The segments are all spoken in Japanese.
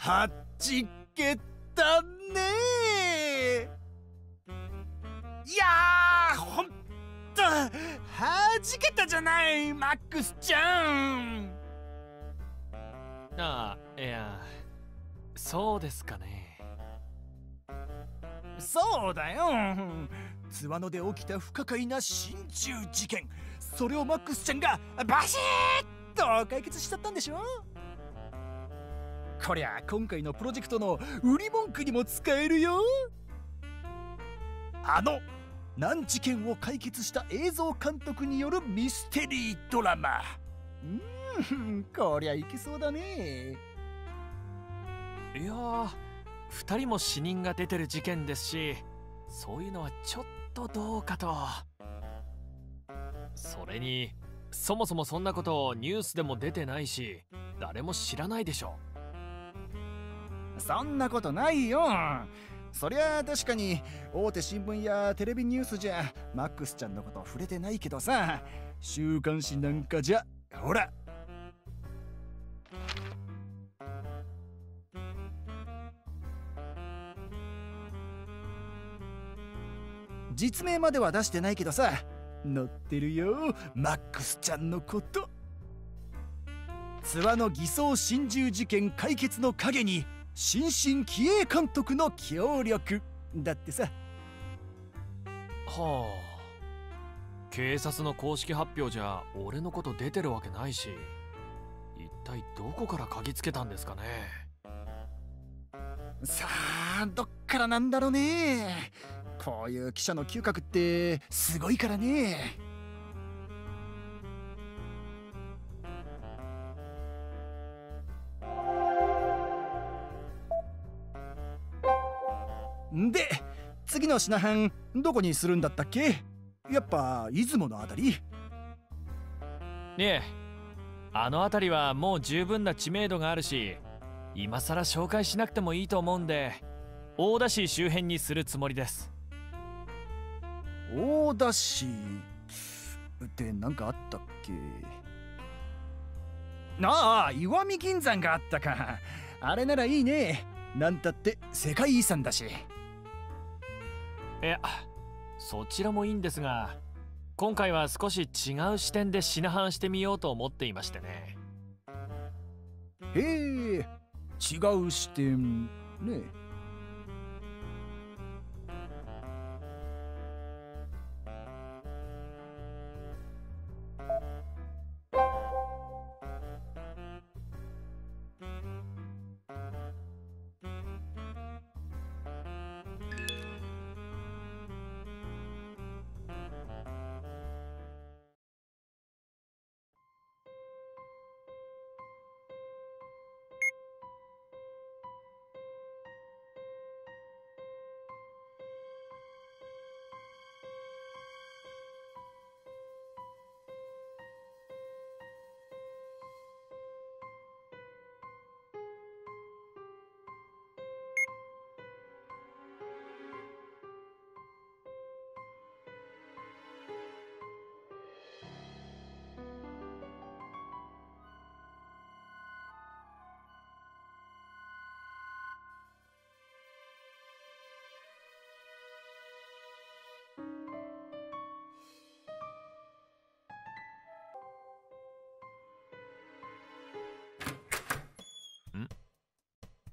はじけたねいやーほんとはじけたじゃないマックスちゃん。ああいやそうですかね。そうだよ。津和野で起きた不可解な心中事件。それをマックスちゃんがバシッと解決しちゃったんでしょ？こりゃ今回のプロジェクトの売り文句にも使えるよ。あの難事件を解決した映像監督によるミステリードラマ。うんこりゃいけそうだね。いやー2人も死人が出てる事件ですしそういうのはちょっとどうかと。それにそもそもそんなことニュースでも出てないし誰も知らないでしょ。そんなことないよ。そりゃあ確かに大手新聞やテレビニュースじゃマックスちゃんのこと触れてないけどさ週刊誌なんかじゃほら。実名までは出してないけどさ載ってるよマックスちゃんのこと。諏訪の偽装心中事件解決の陰に新進気鋭監督の協力。だってさ。はあ。警察の公式発表じゃ俺のこと出てるわけないし。一体どこから嗅ぎつけたんですかね。さあどっからなんだろうね。こういう記者の嗅覚ってすごいからねで次の品藩どこにするんだったっけ？やっぱ出雲のあたり。いえあの辺りはもう十分な知名度があるし今更紹介しなくてもいいと思うんで大田市周辺にするつもりです。大田市？って何かあったっけ？ああ石見銀山があったか。あれならいいね。なんたって世界遺産だしいやそちらもいいんですが今回は少し違う視点で品販してみようと思っていましてね。へえ違う視点ね。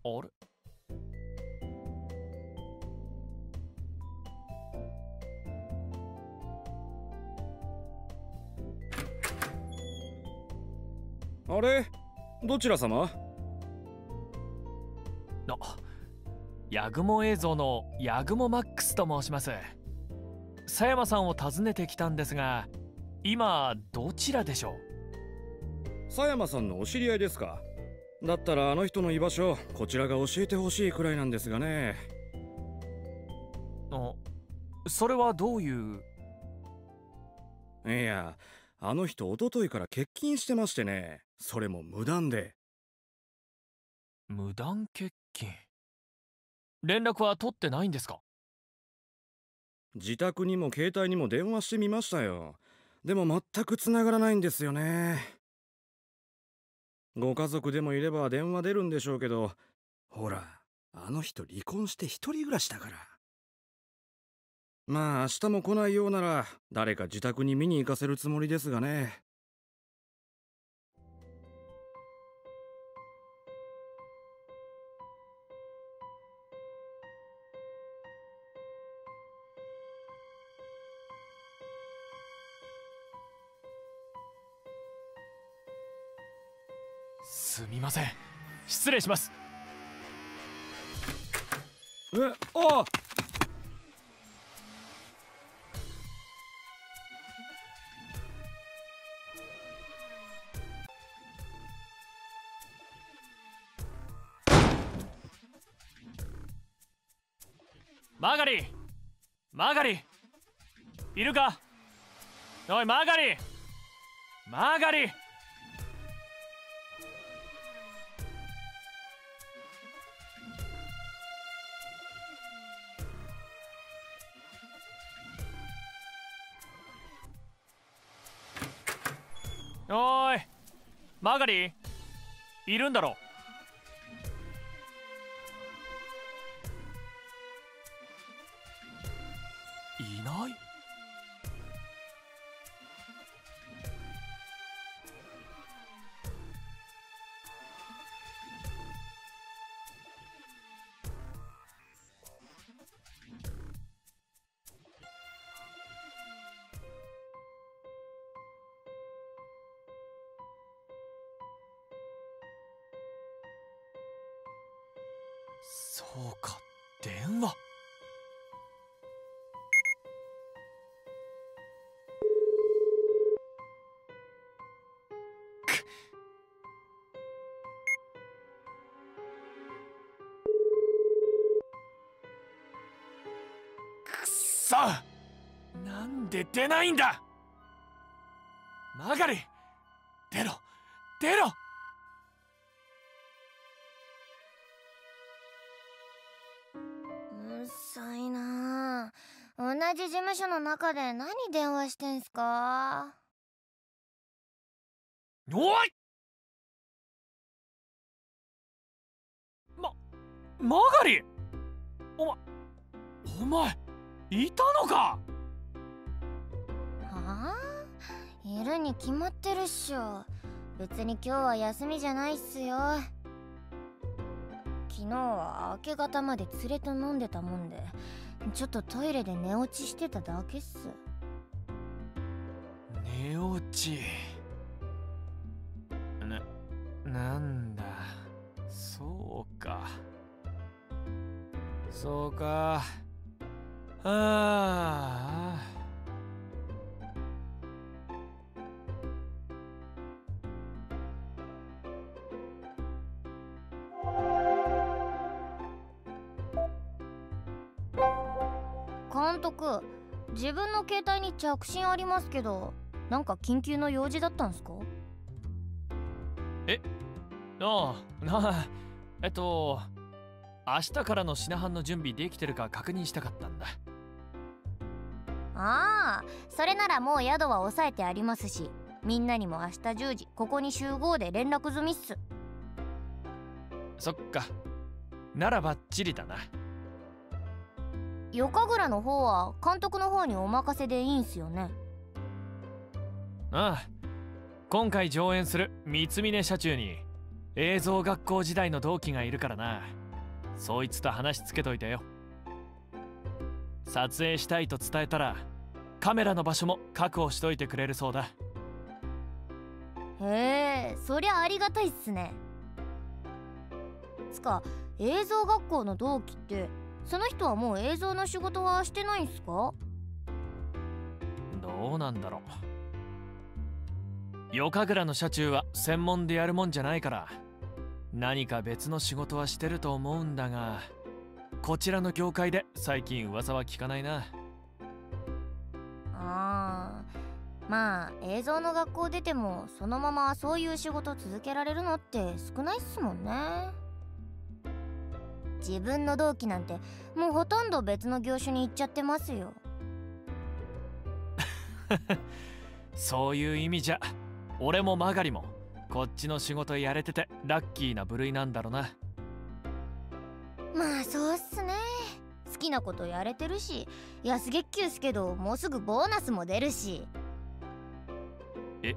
あれ？あれ？どちら様？あヤグモ映像のヤグモマックスと申します。佐山さんを訪ねてきたんですが今どちらでしょう？佐山さんのお知り合いですか？だったらあの人の居場所こちらが教えてほしいくらいなんですがね。あそれはどういう？いやあの人一昨日から欠勤してましてね。それも無断で。無断欠勤？連絡は取ってないんですか？自宅にも携帯にも電話してみましたよ。でも全く繋がらないんですよねご家族でもいれば電話出るんでしょうけどほらあの人離婚して一人暮らしだから。まあ明日も来ないようなら誰か自宅に見に行かせるつもりですがね。すみません。失礼します。えああマーガリー。マーガリー。いるか？おいマーガリー。マーガリおーい。マガリーいるんだろそうか。電話。くそ。なんで出ないんだ。マガリ出ろ出ろ。同じ事務所の中で何電話してんすか？おい！ま、マガリ！お前、お前、いたのか？はあ？いるに決まってるっしょ。別に今日は休みじゃないっすよ昨日は明け方まで連れて飲んでたもんでちょっとトイレで寝落ちしてただけっす。寝落ち？な、なんだ？そうか。そうか。ああ監督自分の携帯に着信ありますけどなんか緊急の用事だったんすか？ああなあえっと明日からの品販の準備できてるか確認したかったんだ。ああそれならもう宿は押さえてありますしみんなにも明日10時ここに集合で連絡済みっす。そっか。ならばっちりだな夜神楽の方は監督の方にお任せでいいんすよね？ああ今回上演する三峰社中に映像学校時代の同期がいるからな。そいつと話つけといてよ。撮影したいと伝えたらカメラの場所も確保しといてくれるそうだ。へえそりゃありがたいっすね。つか映像学校の同期ってその人はもう映像の仕事はしてないんすか？どうなんだろう。夜神楽の車中は専門でやるもんじゃないから何か別の仕事はしてると思うんだがこちらの業界で最近噂は聞かないな。あーまあ映像の学校出てもそのままそういう仕事続けられるのって少ないっすもんね自分の同期なんてもうほとんど別の業種に行っちゃってますよ。そういう意味じゃ俺もマガリもこっちの仕事やれててラッキーな部類なんだろな。まあそうっすね。好きなことやれてるし安月給っすけどもうすぐボーナスも出るし。え？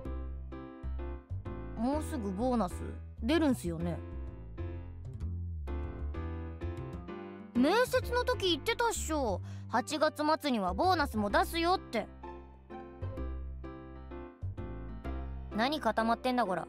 もうすぐボーナス？出るんすよね面接の時言ってたっしょ。8月末にはボーナスも出すよって。何固まってんだこら。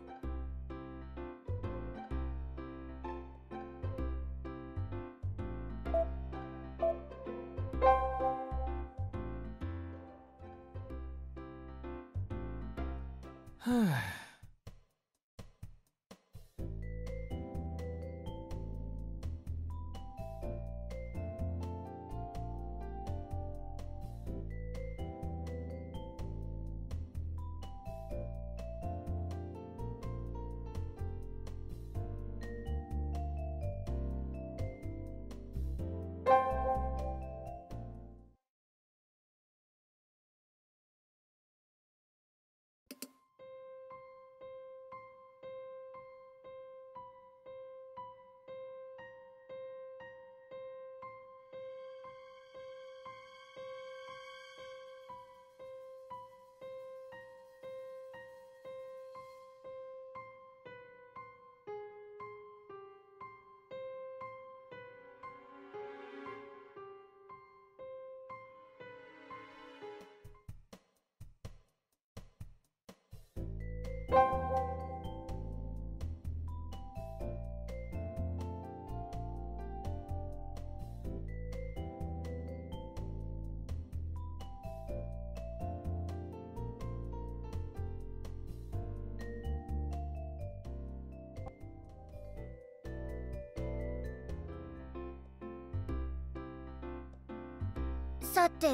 さて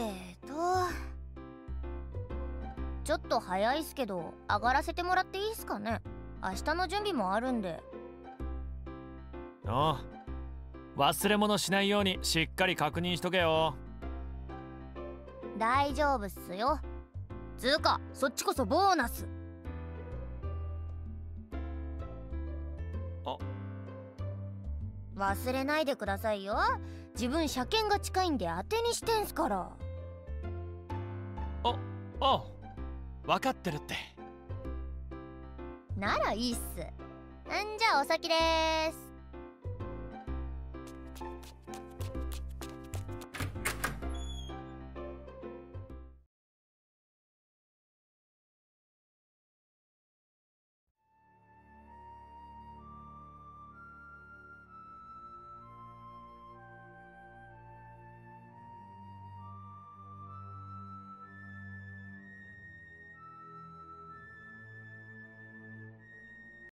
と。ちょっと早いっすけど上がらせてもらっていいっすかね？明日の準備もあるんで。おう忘れ物しないようにしっかり確認しとけよ。大丈夫っすよ。つうかそっちこそボーナス。あ。忘れないでくださいよ。自分車検が近いんで当てにしてんすから。おう分かってるって。ならいいっす。んじゃあお先でーす。